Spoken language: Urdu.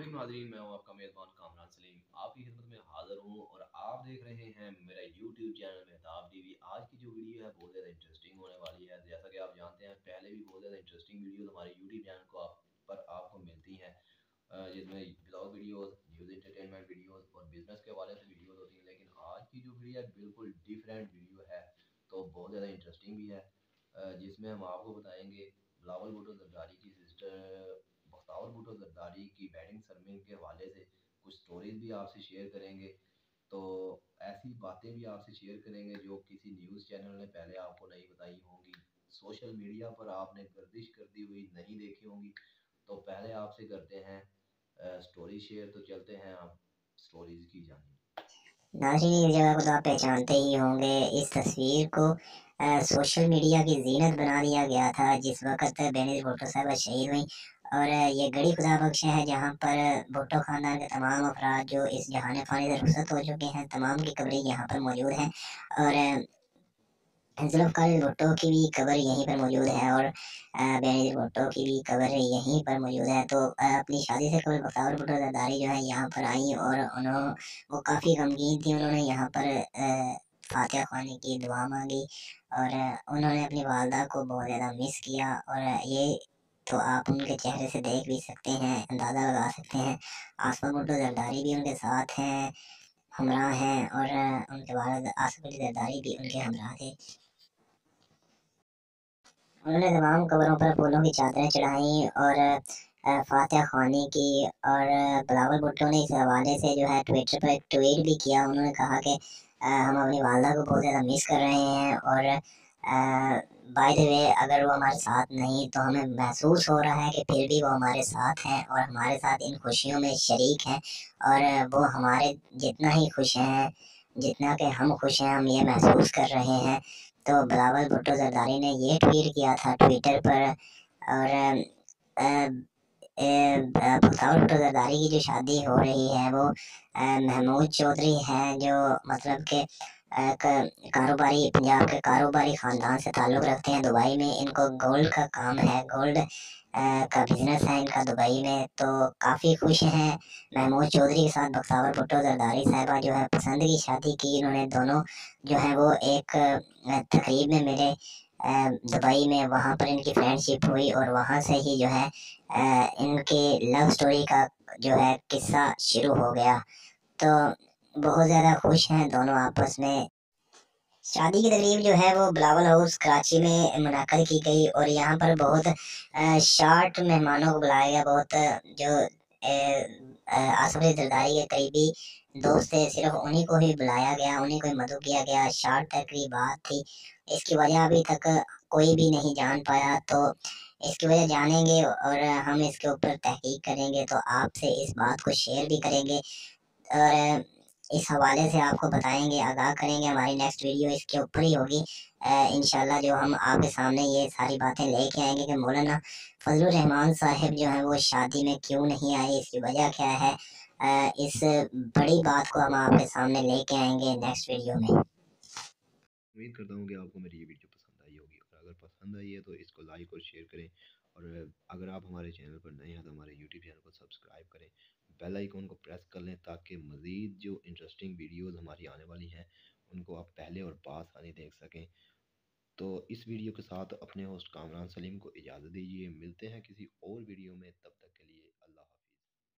علیکم ناظرین، میں ہوں آپ کا میزبان کامران سلیم۔ آپ کی خدمت میں حاضر ہوں اور آپ دیکھ رہے ہیں میرا YouTube channel Mahtab T V. آج کی جو ویڈیو ہے بہت زیادہ انٹرسٹنگ ہونے والی ہے۔ جیسا کہ آپ جانتے ہیں، پہلے بھی بہت زیادہ انٹرسٹنگ ویڈیوز ہمارے یوٹیوب چینل کو آپ پر آپ کو ملتی ہیں جس میں vlog videos news entertainment videos اور بزنس کے حوالے سے ویڈیوز ہوتی ہیں۔ لیکن آج کی جو ویڈیو ہے بالکل ڈیفرنٹ ویڈیو ہے، تو بہت زیادہ انٹرسٹنگ بھی ہے جس میں ہم آپ کو بتائیں گے، بلاول بھٹو زرداری کی سسٹر بختاور بھٹو زرداری کی بیڈنگ سرمنگ کے حوالے سے کچھ سٹوریز بھی آپ سے شیئر کریں گے۔ تو ایسی باتیں بھی آپ سے شیئر کریں گے جو کسی نیوز چینل نے پہلے آپ کو نہیں بتائی ہوں گی۔ سوشل میڈیا پر آپ نے گردش کرتی ہوئی نہیں دیکھی ہوں گی۔ تو پہلے آپ سے کرتے ہیں سٹوری شیئر تو چلتے ہیں جی، آپ سٹوریز کی جانیں ناظرین اس جگہ کو تو آپ پہچانتے ہی ہوں گے، اس تصویر کو سوشل میڈیا کی زینت بنا دیا گیا تھا۔ جس وقت بینظ بھٹو صاحبہ شہید ہوئیں اور یہ گڑی خدا بخش ہے جہاں پر بھٹو خاندان کے تمام افراد جو اس جہان فانی سے رخصت ہو چکے ہیں، تمام کی قبریں یہاں پر موجود ہیں اور ذوالفقار بھٹو کی بھی قبر یہیں پر موجود ہے اور بینظیر بھٹو کی بھی قبر یہیں پر موجود ہے۔ تو اپنی شادی سے قبل بختاور بھٹو زرداری جو ہے یہاں پر آئیں اور انہوں، وہ کافی غمگین تھی انہوں نے یہاں پر فاتحہ خوانی کی دعا مانگی اور انہوں نے اپنی والدہ کو بہت زیادہ مس کیا اور یہ تو آپ ان کے چہرے سے دیکھ بھی سکتے ہیں، اندازہ لگا سکتے ہیں۔ آسما بھٹو زرداری بھی ان کے ساتھ ہیں، ہمراہ ہیں اور ان کے والد آصف علی زرداری بھی ان کے ہمراہ تھے۔ انہوں نے تمام قبروں پر پھولوں کی چادریں چڑھائیں اور فاتح خوانی کی اور بلاول بھٹو نے اس حوالے سے جو ہے ٹویٹر پر ایک ٹویٹ بھی کیا۔ انہوں نے کہا کہ ہم اپنی والدہ کو بہت زیادہ مس کر رہے ہیں اور بائی دا وے اگر وہ ہمارے ساتھ نہیں، تو ہمیں محسوس ہو رہا ہے کہ پھر بھی وہ ہمارے ساتھ ہیں اور ہمارے ساتھ ان خوشیوں میں شریک ہیں اور وہ ہمارے جتنا ہی خوش ہیں، جتنا کہ ہم خوش ہیں، ہم یہ محسوس کر رہے ہیں۔ تو بلاول بھٹو زرداری نے یہ ٹویٹ کیا تھا ٹویٹر پر اور بختاور بھٹو زرداری کی جو شادی ہو رہی ہے، وہ محمود چودھری ہیں جو مطلب کہ ایک کاروباری، پنجاب کے کاروباری خاندان سے تعلق رکھتے ہیں دبئی میں۔ ان کو گولڈ کا کام ہے، گولڈ کا بزنس ہے ان کا دبئی میں۔ تو کافی خوش ہیں۔ محمود چودھری کے ساتھ بختاور بھٹو زرداری صاحبہ جو ہے، پسند کی شادی کی۔ انہوں نے دونوں جو ہے وہ ایک تقریب میں ملے۔ دبئی میں وہاں پر ان کی فرینڈ شپ ہوئی اور وہاں سے ہی جو ہے ان کی لو سٹوری کا جو ہے، قصہ شروع ہو گیا۔ تو بہت زیادہ خوش ہیں دونوں آپس میں۔ شادی کی تقریب جو ہے وہ بلاول ہاؤس، کراچی میں منعقد کی گئی اور یہاں پر بہت شارٹ مہمانوں کو بلایا گیا۔ بہت جو آصف زرداری کے قریبی دوست تھے صرف انہیں کو ہی بلایا گیا انہیں کو ہی مدعو کیا گیا۔ شارٹ تقریبات تھی۔ اس کی وجہ ابھی تک کوئی بھی نہیں جان پایا۔ تو اس کی وجہ جانیں گے اور ہم اس کے اوپر تحقیق کریں گے۔ تو آپ سے اس بات کو شیئر بھی کریں گے۔ اور اس حوالے سے آپ کو بتائیں گے، آگاہ کریں گے، ہماری نیکسٹ ویڈیو اس کے اوپر ہی ہوگی۔ انشاءاللہ جو ہم آپ کے سامنے یہ ساری باتیں لے کے آئیں گے کہ مولانا فضل الرحمان صاحب جو ہیں وہ شادی میں کیوں نہیں آئے، اس کی وجہ کیا ہے؟ اس بڑی بات کو ہم آپ کے سامنے لے کے آئیں گے نیکسٹ ویڈیو میں۔ امید کرتا ہوں کہ آپ کو میری یہ ویڈیو پسند آئی ہوگی۔ اور اگر پسند آئی ہے تو اس کو لائک اور شیئر کریں۔ اور اگر آپ ہمارے چینل پر نئے ہیں تو ہمارے یوٹیوب چینل کو سبسکرائب کریں۔ بیل آئیکن کو پریس کر لیں تاکہ مزید جو انٹرسٹنگ ویڈیوز ہماری آنے والی ہیں، ان کو آپ پہلے اور بآسانی دیکھ سکیں۔ تو اس ویڈیو کے ساتھ اپنے ہوسٹ کامران سلیم کو اجازت دیجیے ملتے ہیں کسی اور ویڈیو میں، تب تک کے لیے۔